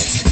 Peace.